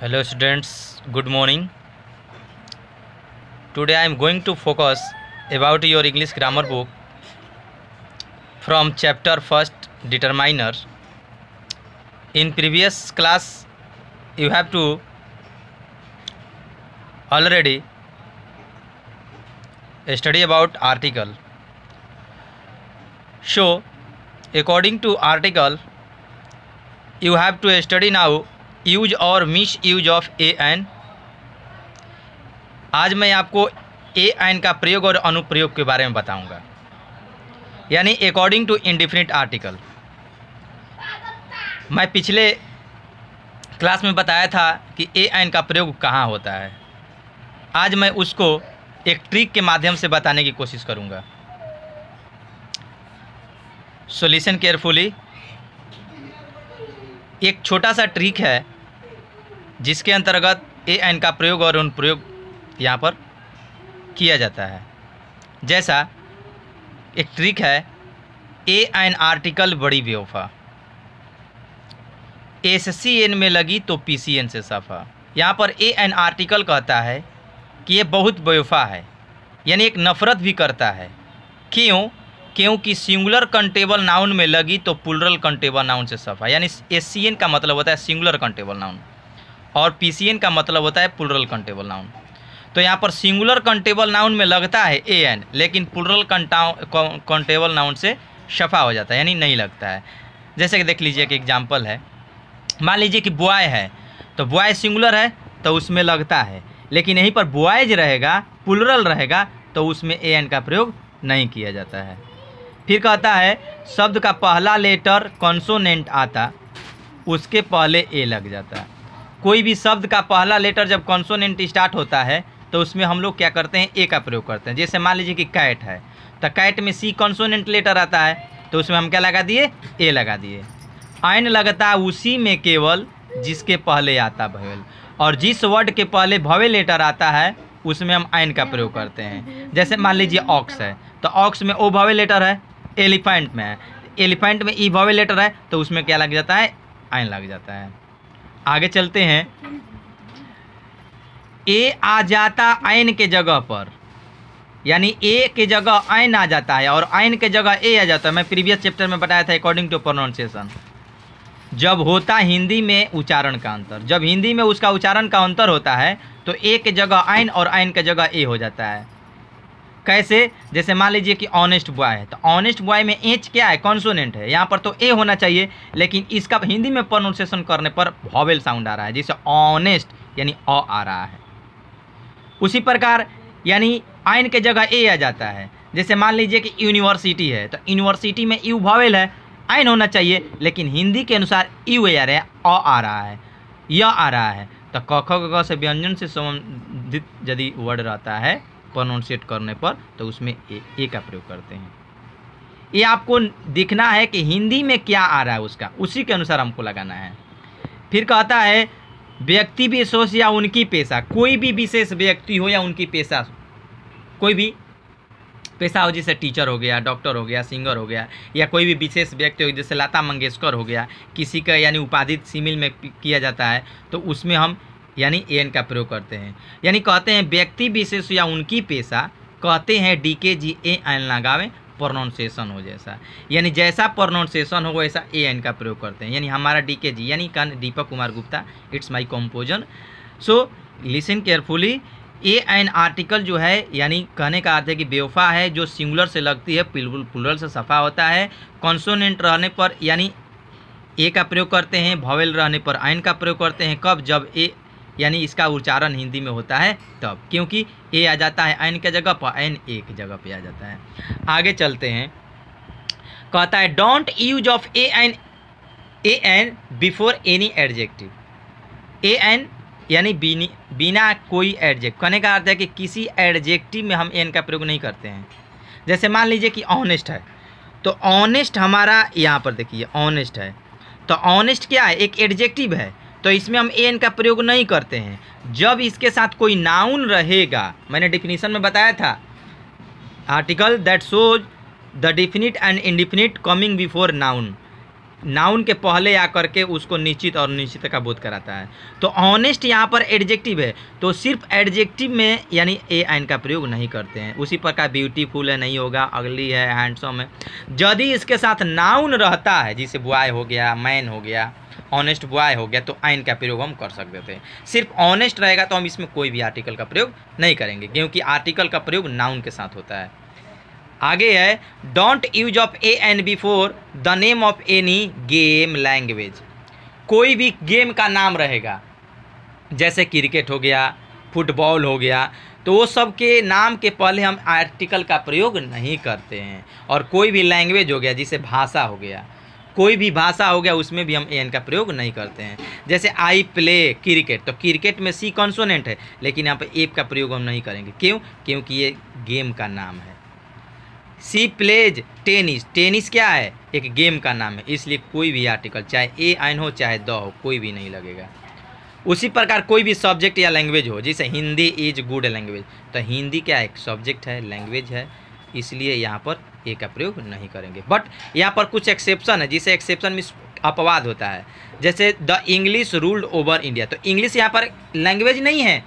Hello students, good morning. Today I am going to focus about your English grammar book from chapter first determiner. In previous class you have to already study about article. So according to article you have to study now use और miss use of a an आज मैं आपको A N का प्रयोग और अनुप्रयोग के बारे में बताऊँगा। यानी अकॉर्डिंग टू इंडिफिनिट आर्टिकल मैं पिछले क्लास में बताया था कि ए एन का प्रयोग कहाँ होता है। आज मैं उसको एक ट्रिक के माध्यम से बताने की कोशिश करूँगा। सोल्यूशन केयरफुली एक छोटा सा ट्रिक है, जिसके अंतर्गत ए एन का प्रयोग और उन प्रयोग यहाँ पर किया जाता है। जैसा, एक ट्रिक है ए एन आर्टिकल बड़ी बेवफा। एस सी एन में लगी तो पी सी एन से सफ़ा। यहाँ पर ए एन आर्टिकल कहता है कि ये बहुत बेवफा है, यानी एक नफ़रत भी करता है। क्यों? क्योंकि सिंगुलर कंटेबल नाउन में लगी तो पुलरल कंटेबल नाउन से सफ़ा। यानी एस का मतलब होता है सिंगुलर कंटेबल नाउन। और पीसीएन का मतलब होता है पुलरल कंटेबल नाउन। तो यहाँ पर सिंगुलर कंटेबल नाउन में लगता है ए एन लेकिन पुलरल कंटेबल नाउन से शफा हो जाता है, यानी नहीं लगता है। जैसे कि देख लीजिए कि एग्ज़ाम्पल है। मान लीजिए कि बॉय है तो बॉय सिंगुलर है तो उसमें लगता है। लेकिन यहीं पर बॉयज़ रहेगा, पुलरल रहेगा तो उसमें ए एन का प्रयोग नहीं किया जाता है। फिर कहता है, शब्द का पहला लेटर कॉन्सोनेंट आता। उसके पहले ए लग जाता। है कोई भी शब्द का पहला लेटर जब कॉन्सोनेंट स्टार्ट होता है तो उसमें हम लोग क्या करते हैं? ए का प्रयोग करते हैं। जैसे मान लीजिए कि कैट है तो कैट में सी कॉन्सोनेंट लेटर आता है तो उसमें हम क्या लगा दिए? ए लगा दिए। आयन लगता है उसी में केवल जिसके पहले आता भवेल। और जिस वर्ड के पहले भवे लेटर आता है, उसमें हम आयन का प्रयोग करते हैं। जैसे मान लीजिए ऑक्स है तो ऑक्स में ओ भवे लेटर है एलिफेंट में है। एलिफेंट में ई भवे लेटर है तो उसमें क्या लग जाता है? आयन लग जाता है। आगे चलते हैं। ए आ जाता आयन के जगह पर। यानी ए के जगह आयन आ जाता है, और आयन के जगह ए आ जाता है। मैं प्रीवियस चैप्टर में बताया था अकॉर्डिंग टू प्रोनाउंसिएशन जब होता हिंदी में उच्चारण का अंतर। जब हिंदी में उसका उच्चारण का अंतर होता है तो ए के जगह आयन और आयन के जगह ए हो जाता है। कैसे? जैसे मान लीजिए कि ऑनेस्ट बॉय है तो ऑनेस्ट बॉय में एच क्या है? कॉन्सोनेंट है। यहाँ पर तो ए होना चाहिए, लेकिन इसका हिंदी में प्रोनाउंसिएशन करने पर वॉवेल साउंड आ रहा है जिससे ऑनेस्ट यानी अ आ रहा है। उसी प्रकार, यानी आइन के जगह ए आ जाता है। जैसे मान लीजिए कि यूनिवर्सिटी है तो यूनिवर्सिटी में यू वॉवेल है आइन होना चाहिए, लेकिन हिंदी के अनुसार यू ए आ रहा है, अ आ रहा है, य आ रहा है। तो क, ख, ग से व्यंजन से संबंधित यदि वर्ड रहता है प्रोनाउंसिएट करने पर तो उसमें ए, ए का प्रयोग करते हैं। ये आपको दिखना है कि हिंदी में क्या आ रहा है उसका। उसी के अनुसार हमको लगाना है। फिर कहता है व्यक्ति विशेष या उनकी पेशा। कोई भी विशेष व्यक्ति हो या उनकी पेशा कोई भी पेशा हो जैसे टीचर हो गया डॉक्टर हो गया सिंगर हो गया या कोई भी विशेष व्यक्ति हो जैसे लता मंगेशकर हो गया किसी का यानी उपाधि सिमिल में किया जाता है तो उसमें हम यानी एन का प्रयोग करते हैं। यानी कहते हैं व्यक्ति विशेष या उनकी पेशा, कहते हैं डी के जी ए एन लगावे प्रोनाउंसिएशन हो जैसा। यानी जैसा प्रोनाउंसिएशन हो वैसा ए एन का प्रयोग करते हैं। यानी हमारा डी के जी यानी कन Deepak Kumar Gupta it's my composition so listen carefully a an article जो है, यानी कहने का अर्थ है कि बेवफा है, जो सिंगुलर से लगती है प्लुरल से सफ़ा होता है कॉन्सोनेंट रहने पर, यानी ए का प्रयोग करते हैं भवेल रहने पर आयन का प्रयोग करते हैं, कब? जब ए यानी इसका उच्चारण हिंदी में होता है तब, क्योंकि ए आ जाता है एन के जगह पर, एन ए की जगह पे आ जाता है। आगे चलते हैं। कहता है don't use of a an a an before any adjective a an यानी बिना कोई एडजेक्ट कहने का अर्थ है कि किसी एडजेक्टिव में हम एन का प्रयोग नहीं करते हैं। जैसे मान लीजिए कि ऑनेस्ट है। तो ऑनेस्ट हमारा यहाँ पर देखिए ऑनेस्ट है। तो ऑनेस्ट क्या है? एक एडजेक्टिव है। तो इसमें हम एन का प्रयोग नहीं करते हैं। जब इसके साथ कोई नाउन रहेगा, मैंने डिफिनीशन में बताया था। Article that shows the definite and indefinite coming before noun noun के पहले आकर के उसको निश्चित और निश्चित का बोध कराता है। तो ऑनेस्ट यहाँ पर एडजेक्टिव है। तो सिर्फ़ एडजेक्टिव में, यानी ए एन का प्रयोग नहीं करते हैं। उसी प्रकार ब्यूटीफुल है, नहीं होगा अगली है हैंडसम है। यदि इसके साथ नाउन रहता है, जिसे बॉय हो गया मैन हो गया ऑनेस्ट बॉय हो गया तो आइन का प्रयोग हम कर सकते थे। सिर्फ़ ऑनेस्ट रहेगा तो हम इसमें कोई भी आर्टिकल का प्रयोग नहीं करेंगे, क्योंकि आर्टिकल का प्रयोग नाउन के साथ होता है। आगे है don't use of a an before the name of any game language कोई भी गेम का नाम रहेगा, जैसे क्रिकेट हो गया फुटबॉल हो गया तो वो सब के नाम के पहले हम आर्टिकल का प्रयोग नहीं करते हैं। और कोई भी लैंग्वेज हो गया, जिसे भाषा हो गया कोई भी भाषा हो गया, उसमें भी हम एन का प्रयोग नहीं करते हैं। जैसे आई प्ले क्रिकेट तो क्रिकेट में सी कॉन्सोनेंट है, लेकिन यहाँ पर एप का प्रयोग हम नहीं करेंगे। क्यों? क्योंकि ये गेम का नाम है। सी प्लेज टेनिस टेनिस क्या है? एक गेम का नाम है। इसलिए कोई भी आर्टिकल चाहे ए आइन हो, चाहे द हो, कोई भी नहीं लगेगा। उसी प्रकार कोई भी सब्जेक्ट या लैंग्वेज हो, जैसे हिंदी इज़ गुड लैंग्वेज तो हिंदी क्या एक सब्जेक्ट है लैंग्वेज है। इसलिए यहाँ पर ए का प्रयोग नहीं करेंगे। बट यहाँ पर कुछ एक्सेप्शन है, जिसे एक्सेप्शन में अपवाद होता है। जैसे the English ruled over India तो इंग्लिश यहाँ पर लैंग्वेज नहीं है।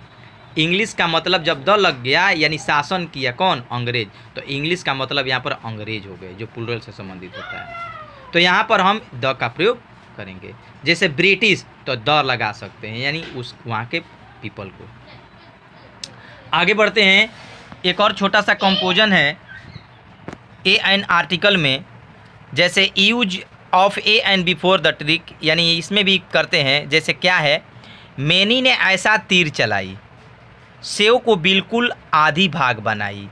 इंग्लिश का मतलब जब द लग गया, यानी शासन किया कौन? अंग्रेज़। तो इंग्लिश का मतलब यहाँ पर अंग्रेज़ हो गए, जो प्लूरल से संबंधित होता है। तो यहाँ पर हम द का प्रयोग करेंगे। जैसे ब्रिटिश तो द लगा सकते हैं, यानी उस, वहाँ के पीपल को। आगे बढ़ते हैं। एक और छोटा सा कंपोजन है। ए एन आर्टिकल में जैसे use of a an before the trick, यानी इसमें भी करते हैं, जैसे क्या है? मैनी ने ऐसा तीर चलाई, सेव को बिल्कुल आधी भाग बनाई,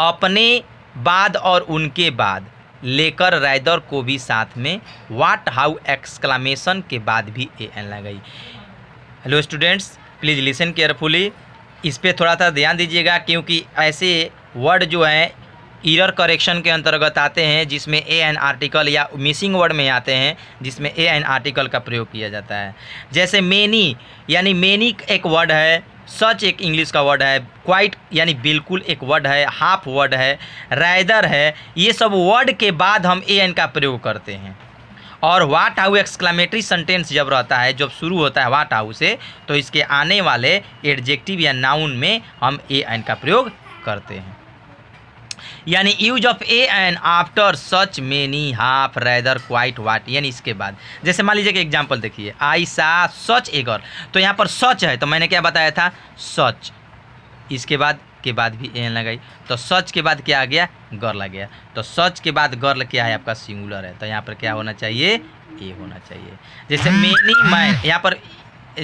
अपने बाद और उनके बाद, लेकर राइदर को भी साथ में वाट हाउ एक्सक्लामेशन के बाद भी ए एन लगाई। Hello students, please listen carefully इस पर थोड़ा सा ध्यान दीजिएगा, क्योंकि ऐसे वर्ड जो हैं ईरर करेक्शन के अंतर्गत आते हैं, जिसमें ए एन आर्टिकल या मिसिंग वर्ड में आते हैं, जिसमें ए एन आर्टिकल का प्रयोग किया जाता है। जैसे मेनी यानी मेनी एक वर्ड है सच एक इंग्लिश का वर्ड है क्वाइट यानी बिल्कुल एक वर्ड है हाफ़ वर्ड है राइदर है, ये सब वर्ड के बाद हम ए एन का प्रयोग करते हैं। और वाट हाउ एक्सक्लामेटरी सेंटेंस जब रहता है, जब शुरू होता है वाट हाउ से तो इसके आने वाले एडजेक्टिव या नाउन में हम ए एन का प्रयोग करते हैं। यानी use of a an after such many half rather quite what यानी इसके बाद। जैसे मान लीजिए कि एग्ज़ाम्पल देखिए आई सा सच ए गर्ल तो यहाँ पर सच है तो मैंने क्या बताया था? सच इसके बाद, के बाद भी एन लगाई। तो सच के बाद क्या आ गया? गर्ल आ गया। तो सच के बाद गर्ल क्या है? आपका सिंगुलर है। तो यहाँ पर क्या होना चाहिए? ए होना चाहिए। जैसे मेनी मैन यहाँ पर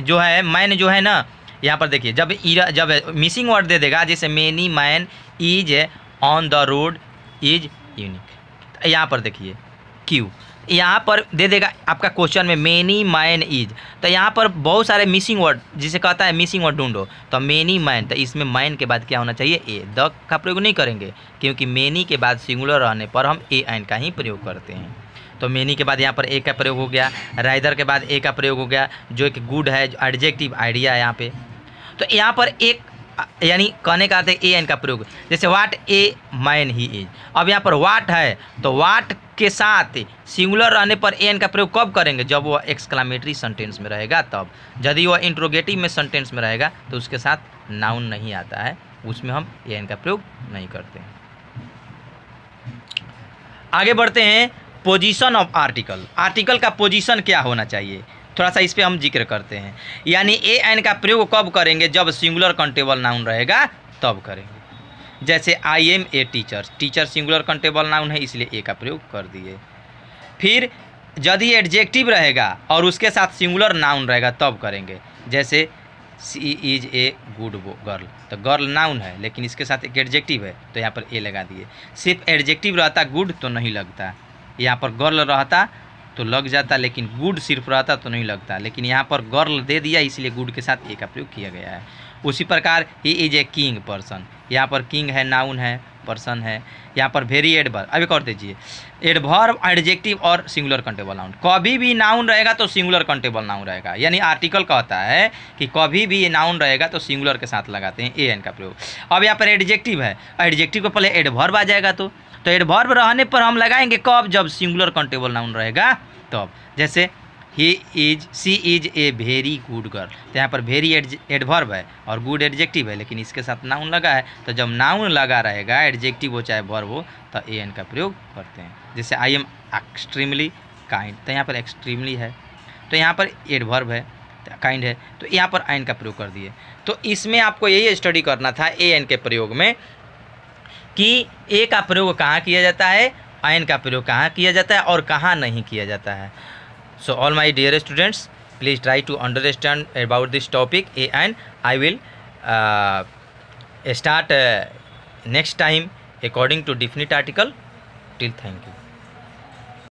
जो है मैन जो है ना, यहाँ पर देखिए, जब इरा जब मिसिंग वर्ड दे देगा, जैसे many man is on the road is unique यहाँ पर देखिए क्यू यहाँ पर दे देगा आपका क्वेश्चन में मेनी मैन इज़ तो यहाँ पर बहुत सारे मिसिंग वर्ड जिसे कहता है मिसिंग वर्ड ढूंढो तो मेनी मैन तो इसमें मैन के बाद क्या होना चाहिए? ए द का प्रयोग नहीं करेंगे, क्योंकि मेनी के बाद सिंगुलर रहने पर हम ए एन का ही प्रयोग करते हैं। तो मेनी के बाद यहाँ पर ए का प्रयोग हो गया राइदर के बाद ए का प्रयोग हो गया, जो एक गुड है एडजेक्टिव आइडिया है यहाँ पे। तो यहाँ पर एक यानी कहने का आते ए एन का प्रयोग। जैसे वाट ए मैन ही इज़ अब यहाँ पर वाट है तो वाट के साथ सिंगुलर रहने पर ए एन का प्रयोग कब करेंगे? जब वह एक्सक्लामेटरी सेंटेंस में रहेगा, तब। यदि वह इंट्रोगेटिव में सेंटेंस में रहेगा तो उसके साथ नाउन नहीं आता है। उसमें हम ए एन का प्रयोग नहीं करते हैं। आगे बढ़ते हैं पोजीशन ऑफ़ आर्टिकल आर्टिकल का पोजीशन क्या होना चाहिए? थोड़ा सा इस पर हम ज़िक्र करते हैं। यानी ए एन का प्रयोग कब करेंगे? जब सिंगुलर कंटेबल नाउन रहेगा, तब करेंगे। जैसे I am a teacher teacher singular countable noun है, इसलिए ए का प्रयोग कर दिए। फिर यदि एडजेक्टिव रहेगा और उसके साथ सिंगुलर नाउन रहेगा, तब करेंगे। जैसे she is a good girl तो गर्ल नाउन है, लेकिन इसके साथ एक एडजेक्टिव है तो यहाँ पर ए लगा दिए। सिर्फ़ एडजेक्टिव रहता गुड तो नहीं लगता। यहाँ पर गर्ल रहता तो लग जाता, लेकिन गुड सिर्फ़ रहता तो नहीं लगता। लेकिन यहाँ पर गर्ल दे दिया, इसलिए गुड के साथ ए का प्रयोग किया गया है। उसी प्रकार he is a kind person यहाँ पर किंग है नाउन है पर्सन है। यहाँ पर वेरी एडवर अभी कर दीजिए। एडवर्ब एडजेक्टिव और सिंगुलर कंटेबल नाउन कभी भी नाउन रहेगा तो सिंगुलर कंटेबल नाउन रहेगा। यानी आर्टिकल कहता है कि कभी भी ये नाउन रहेगा तो सिंगुलर के साथ लगाते हैं ए एन का प्रयोग। अब यहाँ पर एडजेक्टिव है। एडजेक्टिव को पहले एडवर्ब आ जाएगा तो? तो एडवर्ब रहने पर हम लगाएँगे कब? जब सिंगुलर कंटेबल नाउन रहेगा, तब। जैसे he is she is a very good girl तो यहाँ पर वेरी एडवर्ब है और गुड एडजेक्टिव है, लेकिन इसके साथ नाउन लगा है। तो जब नाउन लगा रहेगा एडजेक्टिव हो चाहे वर्ब हो तो ए एन का प्रयोग करते हैं। जैसे आई एम एक्सट्रीमली काइंड तो यहाँ पर एक्सट्रीमली है। तो यहाँ पर एडवर्ब है काइंड है। तो यहाँ पर आइन का प्रयोग कर दिए। तो इसमें आपको यही स्टडी करना था ए एन के प्रयोग में। कि ए का प्रयोग कहाँ किया जाता है? आयन का प्रयोग कहाँ किया जाता है और कहाँ नहीं किया जाता है? So all my dear students please try to understand about this topic a an I will start next time according to definite article till thank you